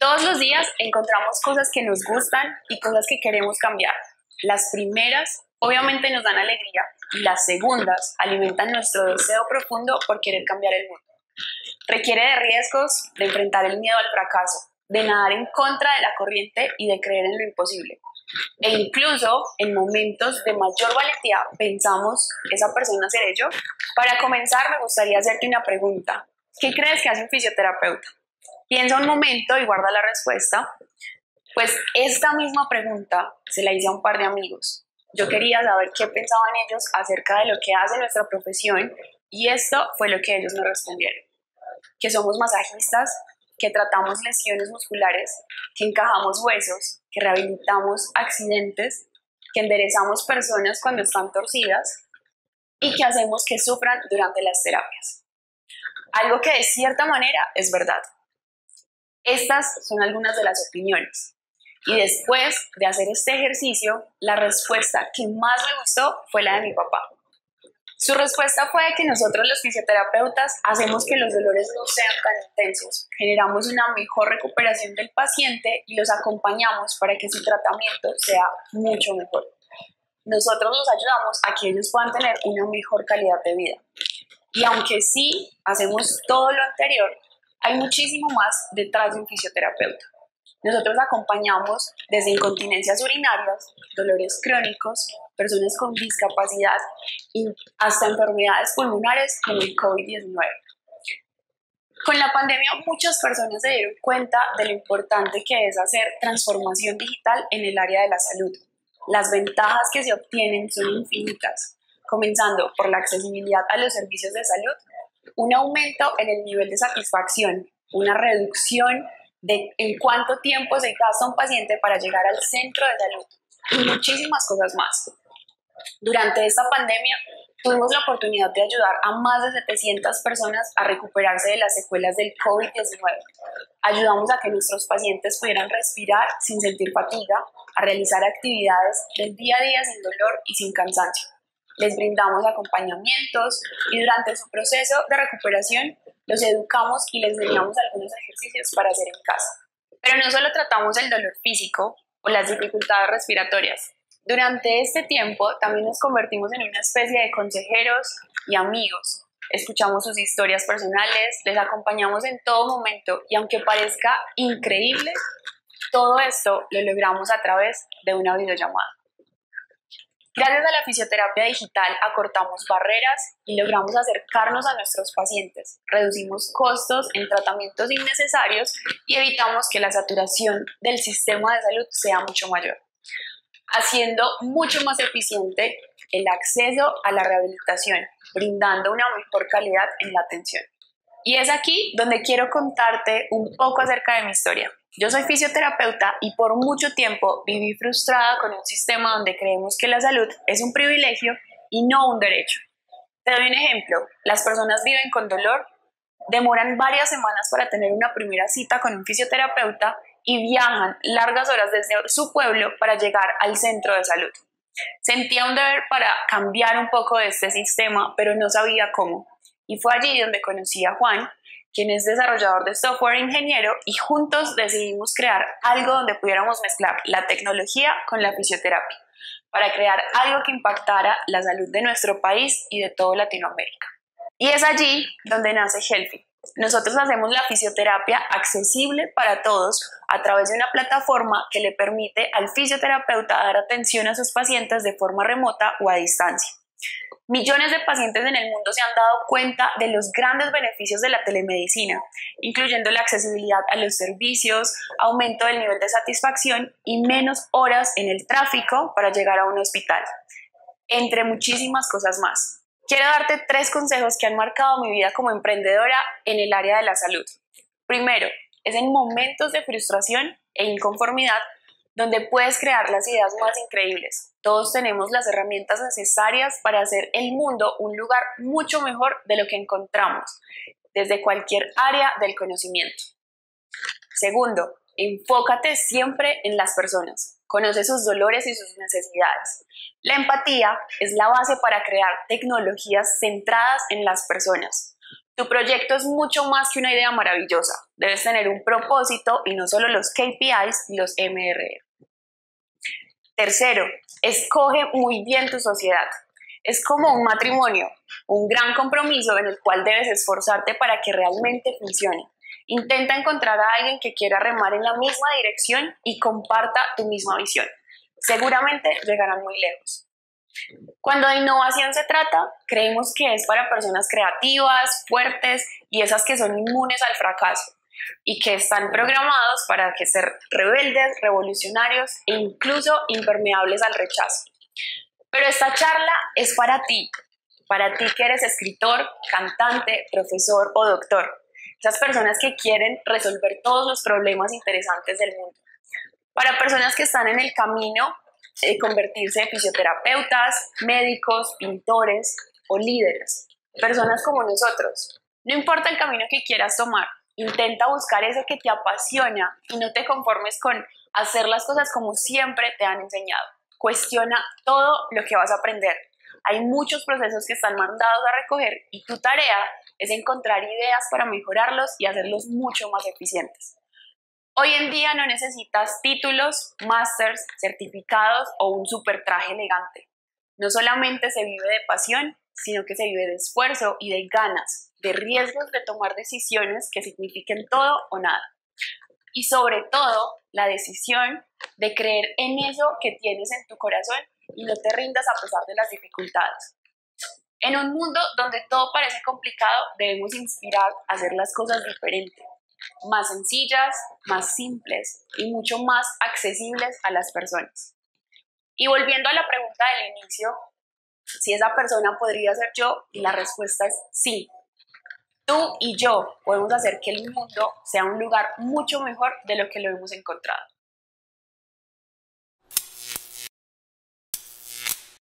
Todos los días encontramos cosas que nos gustan y cosas que queremos cambiar. Las primeras obviamente nos dan alegría y las segundas alimentan nuestro deseo profundo por querer cambiar el mundo. Requiere de riesgos, de enfrentar el miedo al fracaso, de nadar en contra de la corriente y de creer en lo imposible. E incluso en momentos de mayor valentía pensamos, ¿esa persona hacer ello? Para comenzar, me gustaría hacerte una pregunta. ¿Qué crees que hace un fisioterapeuta? Piensa un momento y guarda la respuesta. Pues esta misma pregunta se la hice a un par de amigos. Yo quería saber qué pensaban ellos acerca de lo que hace nuestra profesión y esto fue lo que ellos me respondieron. Que somos masajistas, que tratamos lesiones musculares, que encajamos huesos, que rehabilitamos accidentes, que enderezamos personas cuando están torcidas y que hacemos que sufran durante las terapias. Algo que de cierta manera es verdad. Estas son algunas de las opiniones. Y después de hacer este ejercicio, la respuesta que más me gustó fue la de mi papá. Su respuesta fue que nosotros los fisioterapeutas hacemos que los dolores no sean tan intensos, generamos una mejor recuperación del paciente y los acompañamos para que su tratamiento sea mucho mejor. Nosotros los ayudamos a que ellos puedan tener una mejor calidad de vida. Y aunque sí hacemos todo lo anterior, hay muchísimo más detrás de un fisioterapeuta. Nosotros acompañamos desde incontinencias urinarias, dolores crónicos, personas con discapacidad y hasta enfermedades pulmonares como el COVID-19. Con la pandemia muchas personas se dieron cuenta de lo importante que es hacer transformación digital en el área de la salud. Las ventajas que se obtienen son infinitas, comenzando por la accesibilidad a los servicios de salud, un aumento en el nivel de satisfacción, una reducción de en cuánto tiempo se gasta un paciente para llegar al centro de salud y muchísimas cosas más. Durante esta pandemia tuvimos la oportunidad de ayudar a más de 700 personas a recuperarse de las secuelas del COVID-19. Ayudamos a que nuestros pacientes pudieran respirar sin sentir fatiga, a realizar actividades del día a día sin dolor y sin cansancio. Les brindamos acompañamientos y durante su proceso de recuperación los educamos y les enseñamos algunos ejercicios para hacer en casa. Pero no solo tratamos el dolor físico o las dificultades respiratorias. Durante este tiempo también nos convertimos en una especie de consejeros y amigos. Escuchamos sus historias personales, les acompañamos en todo momento y aunque parezca increíble, todo esto lo logramos a través de una videollamada. Gracias a la fisioterapia digital acortamos barreras y logramos acercarnos a nuestros pacientes, reducimos costos en tratamientos innecesarios y evitamos que la saturación del sistema de salud sea mucho mayor, haciendo mucho más eficiente el acceso a la rehabilitación, brindando una mejor calidad en la atención. Y es aquí donde quiero contarte un poco acerca de mi historia. Yo soy fisioterapeuta y por mucho tiempo viví frustrada con un sistema donde creemos que la salud es un privilegio y no un derecho. Te doy un ejemplo. Las personas viven con dolor, demoran varias semanas para tener una primera cita con un fisioterapeuta y viajan largas horas desde su pueblo para llegar al centro de salud. Sentía un deber para cambiar un poco de este sistema, pero no sabía cómo. Y fue allí donde conocí a Juan, quien es desarrollador de software e ingeniero, y juntos decidimos crear algo donde pudiéramos mezclar la tecnología con la fisioterapia, para crear algo que impactara la salud de nuestro país y de toda Latinoamérica. Y es allí donde nace Healthy. Nosotros hacemos la fisioterapia accesible para todos a través de una plataforma que le permite al fisioterapeuta dar atención a sus pacientes de forma remota o a distancia. Millones de pacientes en el mundo se han dado cuenta de los grandes beneficios de la telemedicina, incluyendo la accesibilidad a los servicios, aumento del nivel de satisfacción y menos horas en el tráfico para llegar a un hospital, entre muchísimas cosas más. Quiero darte tres consejos que han marcado mi vida como emprendedora en el área de la salud. Primero, es en momentos de frustración e inconformidad donde puedes crear las ideas más increíbles. Todos tenemos las herramientas necesarias para hacer el mundo un lugar mucho mejor de lo que encontramos, desde cualquier área del conocimiento. Segundo, enfócate siempre en las personas. Conoce sus dolores y sus necesidades. La empatía es la base para crear tecnologías centradas en las personas. Tu proyecto es mucho más que una idea maravillosa. Debes tener un propósito y no solo los KPIs y los MRR. Tercero, escoge muy bien tu sociedad. Es como un matrimonio, un gran compromiso en el cual debes esforzarte para que realmente funcione. Intenta encontrar a alguien que quiera remar en la misma dirección y comparta tu misma visión. Seguramente llegarán muy lejos. Cuando de innovación se trata, creemos que es para personas creativas, fuertes y esas que son inmunes al fracaso y que están programados para que ser rebeldes, revolucionarios e incluso impermeables al rechazo. Pero esta charla es para ti, para ti que eres escritor, cantante, profesor o doctor, esas personas que quieren resolver todos los problemas interesantes del mundo. Para personas que están en el camino de convertirse en fisioterapeutas, médicos, pintores o líderes, personas como nosotros. No importa el camino que quieras tomar, intenta buscar eso que te apasiona y no te conformes con hacer las cosas como siempre te han enseñado. Cuestiona todo lo que vas a aprender. Hay muchos procesos que están mandados a recoger y tu tarea es encontrar ideas para mejorarlos y hacerlos mucho más eficientes. Hoy en día no necesitas títulos, másters, certificados o un super traje elegante. No solamente se vive de pasión, sino que se vive de esfuerzo y de ganas, de riesgos de tomar decisiones que signifiquen todo o nada. Y sobre todo, la decisión de creer en eso que tienes en tu corazón y no te rindas a pesar de las dificultades. En un mundo donde todo parece complicado, debemos inspirar a hacer las cosas diferentes, más sencillas, más simples y mucho más accesibles a las personas. Y volviendo a la pregunta del inicio, si esa persona podría ser yo, la respuesta es sí. Tú y yo podemos hacer que el mundo sea un lugar mucho mejor de lo que lo hemos encontrado.